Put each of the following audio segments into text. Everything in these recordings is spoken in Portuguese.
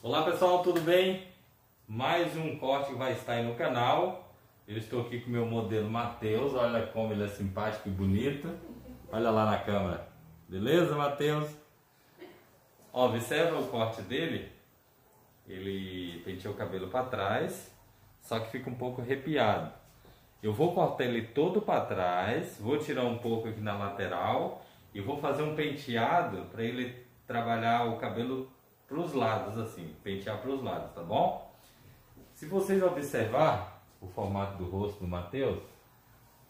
Olá pessoal, tudo bem? Mais um corte vai estar aí no canal. Eu estou aqui com o meu modelo Matheus, olha como ele é simpático e bonito. Olha lá na câmera. Beleza, Matheus? Observa o corte dele. Ele penteou o cabelo para trás, só que fica um pouco arrepiado. Eu vou cortar ele todo para trás, vou tirar um pouco aqui na lateral e vou fazer um penteado para ele trabalhar o cabelo para os lados, assim, pentear para os lados, tá bom? Se vocês observar o formato do rosto do Matheus,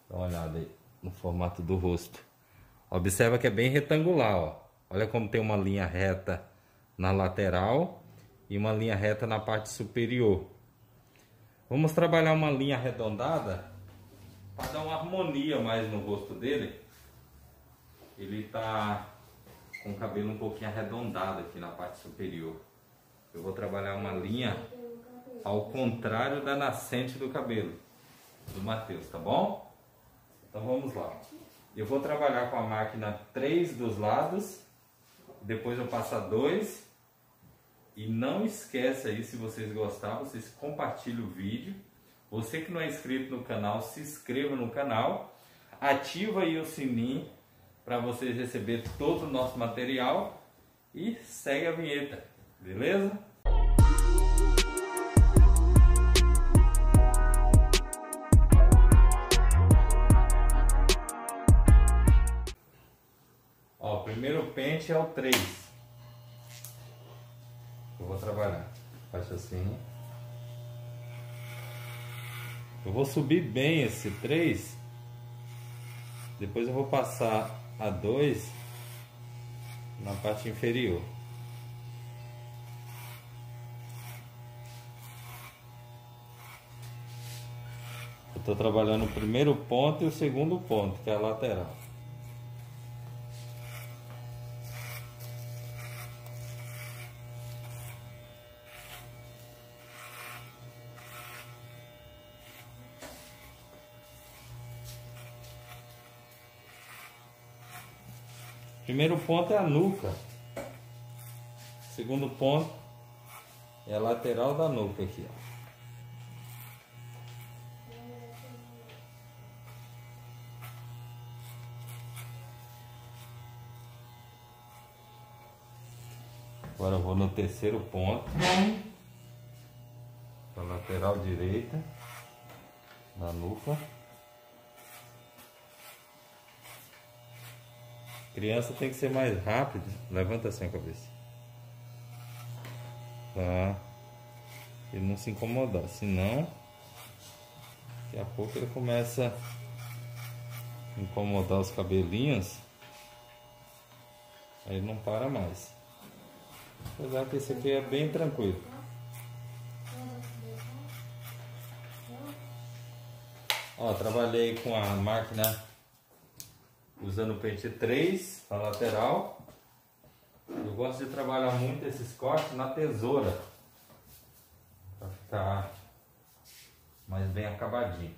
dá uma olhada aí no formato do rosto. Observa que é bem retangular, ó. Olha como tem uma linha reta na lateral e uma linha reta na parte superior. Vamos trabalhar uma linha arredondada para dar uma harmonia mais no rosto dele. Ele tá com o cabelo um pouquinho arredondado aqui na parte superior. Eu vou trabalhar uma linha ao contrário da nascente do cabelo do Matheus, tá bom? Então vamos lá. Eu vou trabalhar com a máquina 3 dos lados, depois eu passar 2. E não esqueça aí, se vocês gostaram, vocês compartilhem o vídeo. Você que não é inscrito no canal, se inscreva no canal. Ativa aí o sininho para vocês receber todo o nosso material e segue a vinheta, beleza? Ó, o primeiro pente é o 3. Eu vou trabalhar. Faz assim. Eu vou subir bem esse 3. Depois eu vou passar a 2 na parte inferior. Eu estou trabalhando o primeiro ponto e o segundo ponto, que é a lateral. Primeiro ponto é a nuca. Segundo ponto é a lateral da nuca aqui, ó. Agora eu vou no terceiro ponto. A lateral direita da nuca. Criança tem que ser mais rápido. Levanta assim a cabeça. Tá. Ele não se incomodar. Senão, daqui a pouco ele começa a incomodar os cabelinhos. Aí não para mais. Apesar que esse aqui é bem tranquilo. Ó, trabalhei com a máquina usando o pente 3 na lateral. Eu gosto de trabalhar muito esses cortes na tesoura para ficar mais bem acabadinho.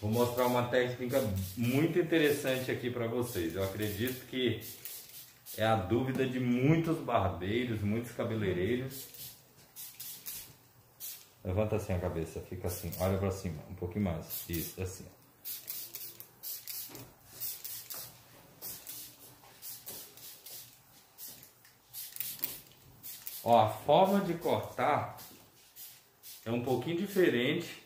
Vou mostrar uma técnica muito interessante aqui para vocês. Eu acredito que é a dúvida de muitos barbeiros, muitos cabeleireiros Levanta assim a cabeça, fica assim, olha para cima, um pouquinho mais. Isso, assim. Ó, a forma de cortar é um pouquinho diferente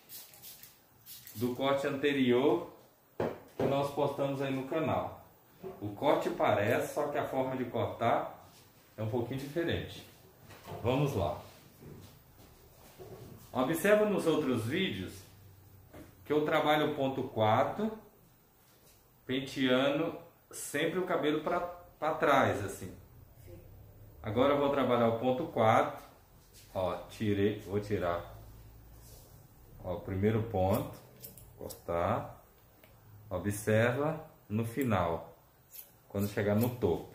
do corte anterior que nós postamos aí no canal. O corte parece, só que a forma de cortar é um pouquinho diferente. Vamos lá. Observa nos outros vídeos que eu trabalho o ponto 4, penteando sempre o cabelo para trás, assim. Agora eu vou trabalhar o ponto 4, ó, tirei, vou tirar, ó, o primeiro ponto, cortar, observa no final, quando chegar no topo.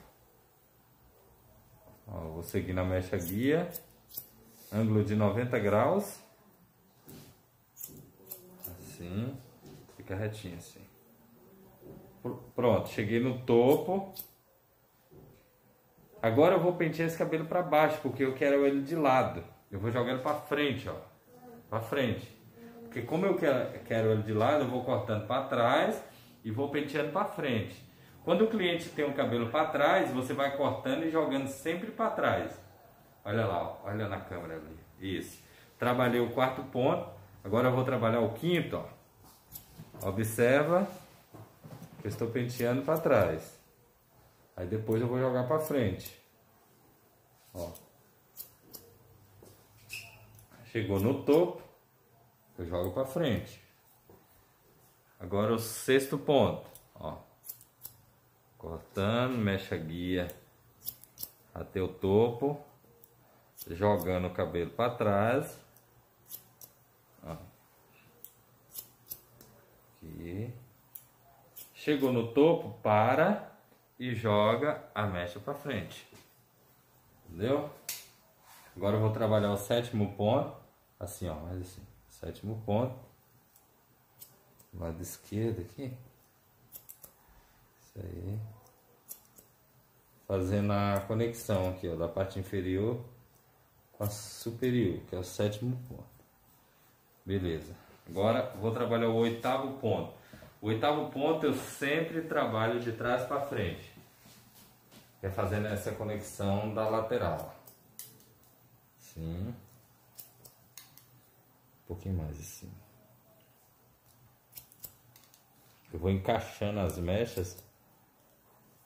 Ó, vou seguir na mecha guia, ângulo de 90 graus, assim, fica retinho assim. Pronto, cheguei no topo. Agora eu vou pentear esse cabelo para baixo, porque eu quero ele de lado. Eu vou jogar ele para frente, ó. Para frente. Porque como eu quero ele de lado, eu vou cortando para trás e vou penteando para frente. Quando o cliente tem um cabelo para trás, você vai cortando e jogando sempre para trás. Olha lá, ó. olha na câmera ali. Isso. Trabalhei o quarto ponto. Agora eu vou trabalhar o quinto, ó. Observa que eu estou penteando para trás. Aí depois eu vou jogar para frente. Ó. Chegou no topo, eu jogo para frente. Agora o sexto ponto, ó. Cortando, mexe a guia até o topo, jogando o cabelo para trás. Aqui. Chegou no topo, para e joga a mecha para frente. Entendeu? Agora eu vou trabalhar o sétimo ponto, assim ó, mais assim, sétimo ponto, lado esquerdo aqui, isso aí, fazendo a conexão aqui ó, da parte inferior com a superior, que é o sétimo ponto. Beleza. Agora vou trabalhar o oitavo ponto. O oitavo ponto eu sempre trabalho de trás para frente, é fazendo essa conexão da lateral assim. Um pouquinho mais assim. Eu vou encaixando as mechas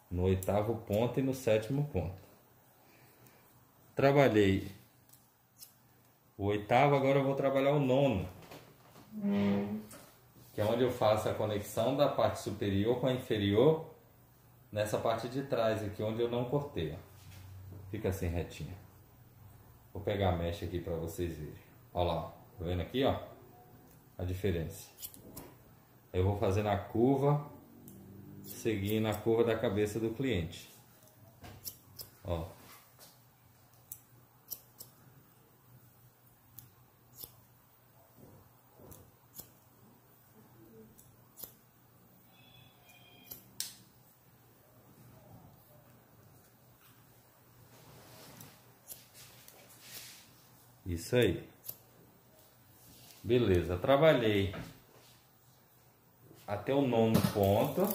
no oitavo ponto e no sétimo ponto. Trabalhei o oitavo, agora eu vou trabalhar o nono. Que é onde eu faço a conexão da parte superior com a inferior nessa parte de trás aqui, onde eu não cortei. Fica assim retinho. Vou pegar a mecha aqui para vocês verem. Olha lá, tá vendo aqui, ó? A diferença. Eu vou fazer na curva, seguindo a curva da cabeça do cliente. Ó. Isso aí. Beleza, trabalhei até o nono ponto.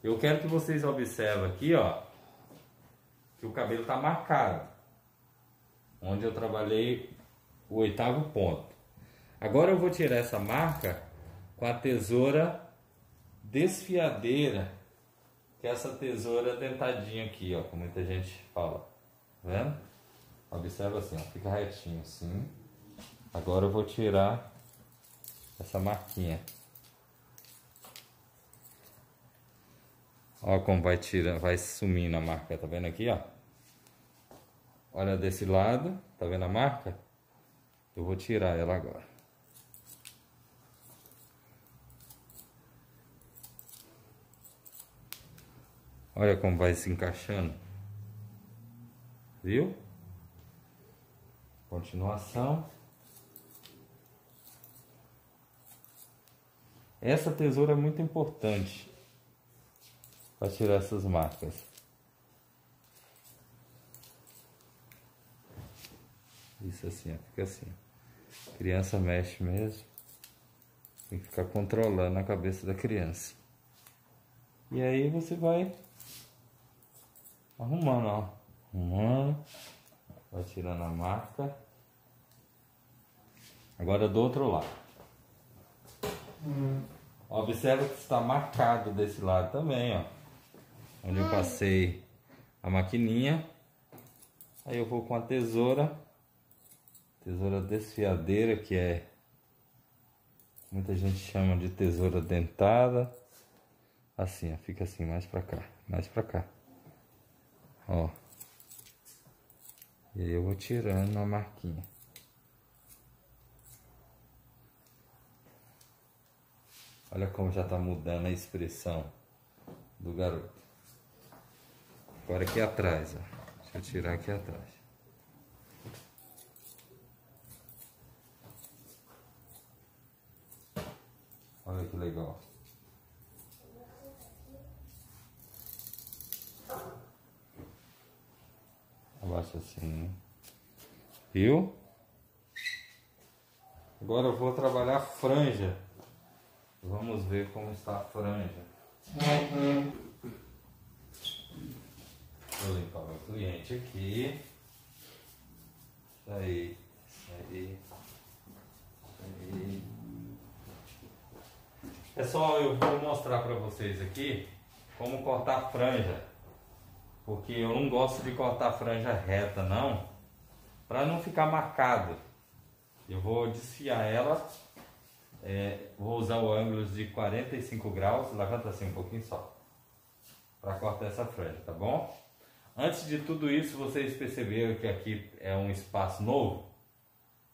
Eu quero que vocês observem aqui, ó, que o cabelo está marcado. Onde eu trabalhei o oitavo ponto. Agora eu vou tirar essa marca com a tesoura desfiadeira, que é essa tesoura dentadinha aqui, ó, como muita gente fala. Tá vendo? Observa assim, ó, fica retinho assim. Agora eu vou tirar essa marquinha. Olha como vai tirando, vai sumindo a marca, tá vendo aqui, ó? Olha desse lado, tá vendo a marca? Eu vou tirar ela agora. Olha como vai se encaixando. Viu? Continuação. Essa tesoura é muito importante para tirar essas marcas. Isso assim, fica assim. Criança mexe mesmo. Tem que ficar controlando a cabeça da criança. E aí você vai arrumando, ó. Arrumando. Vai tirando a marca. Agora do outro lado. Hum. Observa que está marcado desse lado também, ó. Onde eu passei a maquininha. Aí eu vou com a tesoura. Tesoura desfiadeira, que é... Muita gente chama de tesoura dentada. Assim, ó. Fica assim, mais pra cá. Mais pra cá. Ó. E aí eu vou tirando a marquinha. Olha como já está mudando a expressão do garoto. Agora aqui atrás, ó. Deixa eu tirar aqui atrás. Olha que legal. Baixo assim. Viu? Agora eu vou trabalhar a franja. Vamos ver como está a franja. Vou limpar meu cliente aqui. Isso aí. Isso aí. Isso aí. Pessoal, eu vou mostrar para vocês aqui como cortar franja. Porque eu não gosto de cortar franja reta não. Para não ficar marcado. Eu vou desfiar ela. É, vou usar o ângulo de 45 graus. Levanta assim um pouquinho só. Para cortar essa franja, tá bom? Antes de tudo isso, vocês perceberam que aqui é um espaço novo?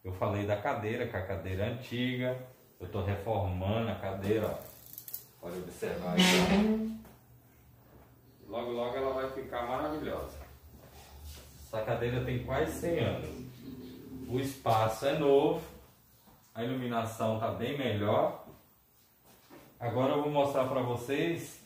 Eu falei da cadeira, que a cadeira é antiga. Eu estou reformando a cadeira, ó. Pode observar aí. Logo, logo ela vai maravilhosa. Essa cadeira tem quase 100 anos o espaço é novo, a iluminação está bem melhor. Agora eu vou mostrar para vocês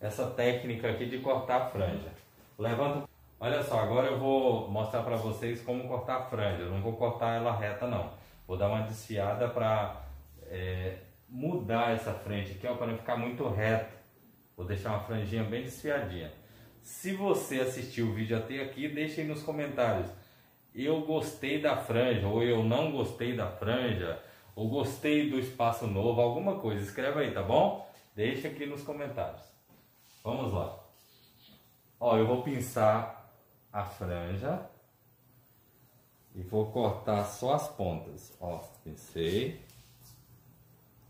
essa técnica aqui de cortar a franja. Levanta, olha só, agora eu vou mostrar para vocês como cortar a franja. Eu não vou cortar ela reta não, vou dar uma desfiada para é, mudar essa frente aqui, para não ficar muito reta. Vou deixar uma franjinha bem desfiadinha. Se você assistiu o vídeo até aqui, deixe aí nos comentários eu gostei da franja, ou eu não gostei da franja, ou gostei do espaço novo, alguma coisa. Escreve aí, tá bom? Deixa aqui nos comentários. Vamos lá. Ó, eu vou pinçar a franja e vou cortar só as pontas. Ó, pincei.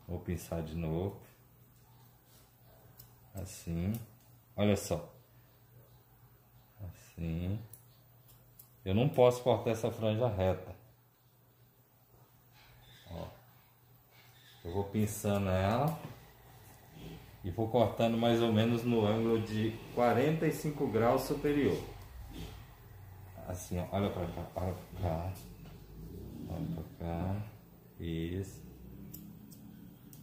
Vou pinçar de novo. Assim. Olha só. Assim. Eu não posso cortar essa franja reta. Ó. Eu vou pinçando ela e vou cortando mais ou menos no ângulo de 45 graus superior. Assim, ó, olha pra cá, olha pra cá, olha pra cá, isso.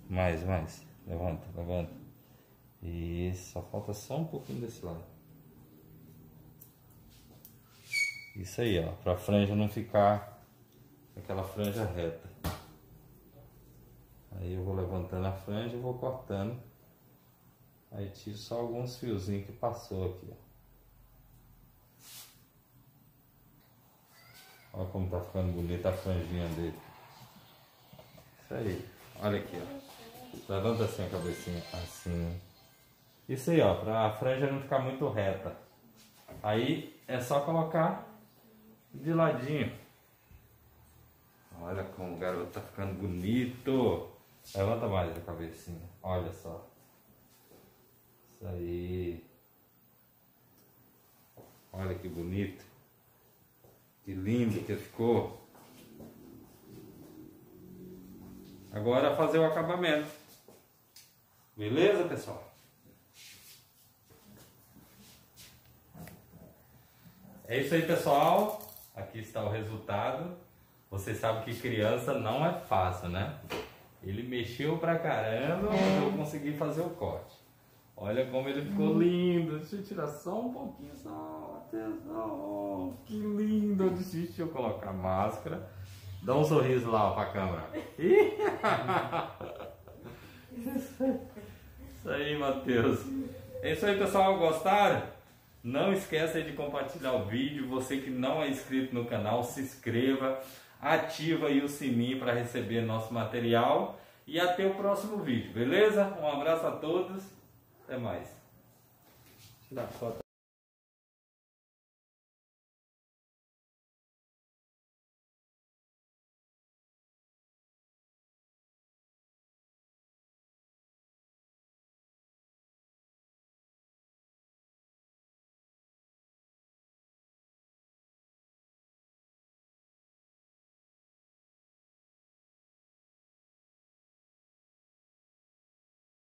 Mais, mais, levanta, levanta. Isso, só falta só um pouquinho desse lado. Isso aí, ó, para a franja não ficar aquela franja reta. Aí eu vou levantando a franja e vou cortando. Aí tiro só alguns fiozinhos que passou aqui, ó. Olha como tá ficando bonita a franjinha dele. Isso aí. Olha aqui, ó. Levanta assim a cabecinha, assim. Isso aí, ó, para a franja não ficar muito reta. Aí é só colocar de ladinho. Olha como o garoto tá ficando bonito. Levanta mais a cabecinha. Olha só. Isso aí. Olha que bonito. Que lindo que ficou. Agora fazer o acabamento. Beleza, pessoal? É isso aí, pessoal. Aqui está o resultado. Você sabe que criança não é fácil, né? Ele mexeu pra caramba, mas eu consegui fazer o corte. Olha como ele ficou lindo. Deixa eu tirar só um pouquinho, só. Atenção. Que lindo. Deixa eu colocar a máscara. Dá um sorriso lá pra câmera. Isso aí, Matheus. É isso aí, pessoal. Gostaram? Não esqueça de compartilhar o vídeo. Você que não é inscrito no canal, se inscreva. Ativa aí o sininho para receber nosso material. E até o próximo vídeo, beleza? Um abraço a todos. Até mais. Tirar foto.